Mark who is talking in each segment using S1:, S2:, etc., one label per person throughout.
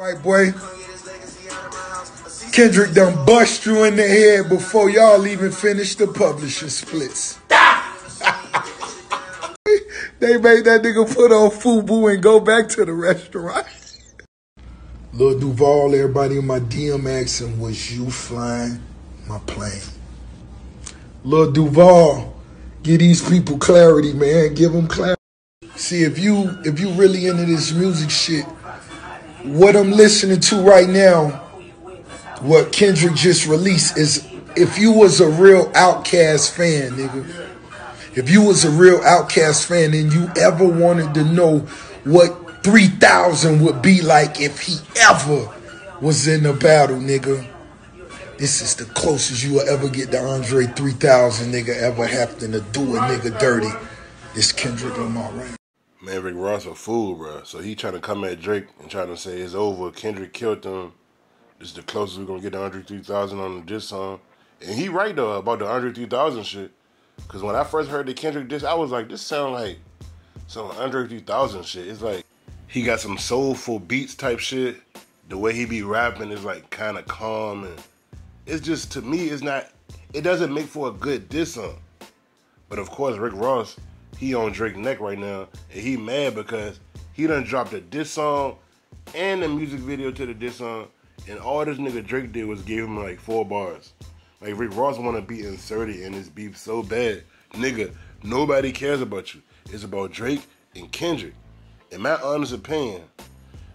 S1: White boy. Kendrick done bust you in the head before y'all even finish the publishing splits. they made that nigga put on FUBU and go back to the restaurant. Lil Duval, everybody in my DM asking, was you flying my plane? Lil Duval, give these people clarity, man. Give them clarity. See, if you if you really into this music shit, what I'm listening to right now, what Kendrick just released is if you was a real Outkast fan, nigga. If you was a real Outkast fan and you ever wanted to know what 3000 would be like if he ever was in the battle, nigga. This is the closest you will ever get to Andre 3000, nigga, ever having to do a nigga dirty. This Kendrick Lamar, right?
S2: Man, Rick Ross a fool, bro. So he trying to come at Drake and trying to say it's over. Kendrick killed him. This is the closest we're gonna get to Andre 3000 on this song. And he right though about the Andre 3000 shit. Cause when I first heard the Kendrick diss, I was like, this sound like some Andre 3000 shit. It's like he got some soulful beats type shit. The way he be rapping is like kind of calm and it's just to me it's not. It doesn't make for a good diss song. But of course, Rick Ross he on Drake neck right now, and he mad because he done dropped a diss song and a music video to the diss song, and all this nigga Drake did was give him like four bars. Like Rick Ross want to be inserted in this beef so bad, nigga. Nobody cares about you. It's about Drake and Kendrick. In my honest opinion,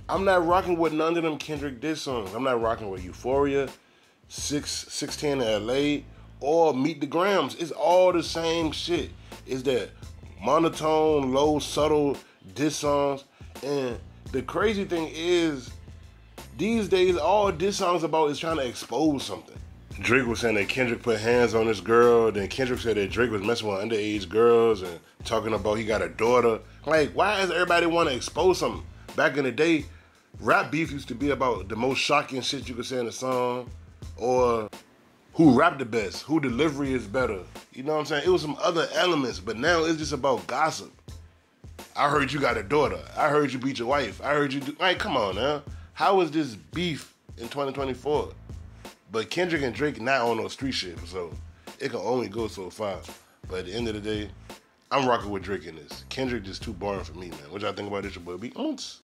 S2: I'm not rocking with none of them Kendrick diss songs. I'm not rocking with Euphoria, Six Sixteen LA, or Meet the Grahams. It's all the same shit. Is that monotone, low, subtle diss songs. And the crazy thing is, these days, all diss songs about is trying to expose something. Drake was saying that Kendrick put hands on this girl. Then Kendrick said that Drake was messing with underage girls and talking about he got a daughter. Like, why does everybody want to expose something? Back in the day, rap beef used to be about the most shocking shit you could say in a song, or who rap the best, who delivery is better. You know what I'm saying? It was some other elements, but now it's just about gossip. I heard you got a daughter. I heard you beat your wife. I heard you do like come on now. How is this beef in 2024? But Kendrick and Drake not on no street shit, so it can only go so far. But at the end of the day, I'm rocking with Drake in this. Kendrick just too boring for me, man. What y'all think about this, your boy? Ounce.